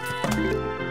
Música